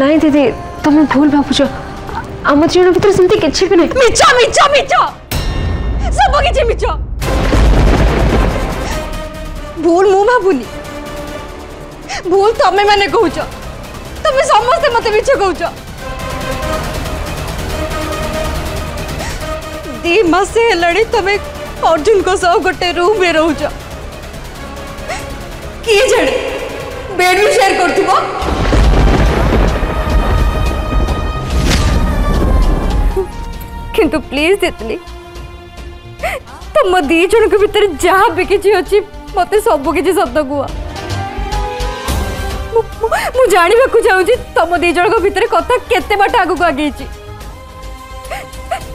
ନାଇଁ ଦିଦି ତମେ ଭୁଲ ଭାବୁଛ ଆମ ଜୀବନ ଭିତରେ ସେମିତି କିଛି ବି ନାହିଁ ମିଛ ମିଛ ମିଛ ସବୁ କିଛି ମିଛ ଭୁଲ ମୁଁ ଭାବୁନି ଭୁଲ ତମେ ମାନେ କହୁଛ ତମେ ସମସ୍ତେ ମତେ ମିଛ କହୁଛ ଦି ମାସ ହେଲାଣି ତମେ ଅର୍ଜୁନଙ୍କ ସହ ଗୋଟେ ରୁମ୍ରେ ରହୁଛ କିଏ ଜାଣେ ବେଡ୍ ବି ସେୟାର କରୁଥିବ किंतु प्लीज जितली तुम तो दी जन को भीतर जहां भी किसी अच्छे मत सब किसी सत कुआ जानवाक चाहूँगी तुम तो दीज भर कथ के बाट आग को आगे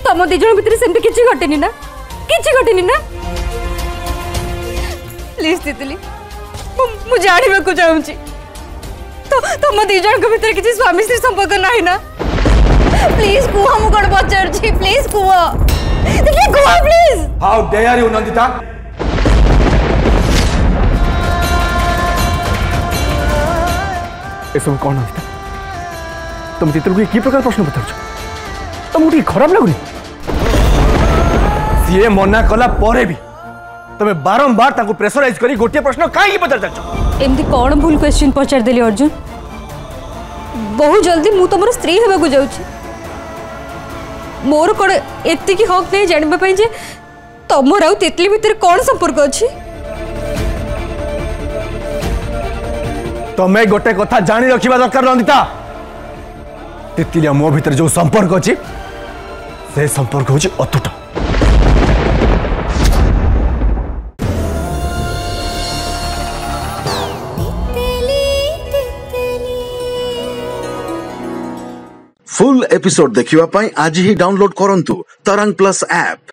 तुम दीज भाई किसी घटे ना किसी घटे ना प्लीज दीदी जानवाक चाहूँगी तुम तो, तो दीज भाई स्वामी स्त्री संपर्क ना ना प्लीज कुआ मु कोन पचरछि प्लीज कुआ देखिए कुआ please how dare you Nandita এসব কণ নন্দিতা তুমি চিত্রকে কি প্রকার প্রশ্ন পচারছ তোমাকে টিকে খারাপ লাগুনি ସିଏ ମନା କଲା ପରେ ବି ତମେ ବାରମ୍ବାର ତାଙ୍କୁ ପ୍ରେସରାଇଜ କରି ଗୋଟିଏ ପ୍ରଶ୍ନ କାହିଁକି ପଚାରି ଚାଲିଛ ଏମିତି କ'ଣ ଭୁଲ କ୍ୱେଶ୍ଚିନ୍ ପଚାରିଦେଲି ଅର୍ଜୁନ ବହୁ ଜଲ୍ଦି ମୁଁ ତମର ସ୍ତ୍ରୀ ହେବାକୁ ଯାଉଛି ମୋର କ'ଣ ଏତିକି ହକ୍ ନାହିଁ ଜାଣିବା ପାଇଁ ଯେ ତମର ଆଉ ତେତଲି ଭିତରେ କ'ଣ ସମ୍ପର୍କ ଅଛି ତମେ ଗୋଟେ କଥା ଜାଣି ରଖିବା ଦରକାର ନନ୍ଦିତା ତେତଲି ଆଉ ମୋ ଭିତରେ ଯେଉଁ ସମ୍ପର୍କ ଅଛି ସେ ସମ୍ପର୍କ ହେଉଛି ଅତୁଟ फुल एपिसोड देखा आज ही डाउनलोड करूँ तरंग प्लस आप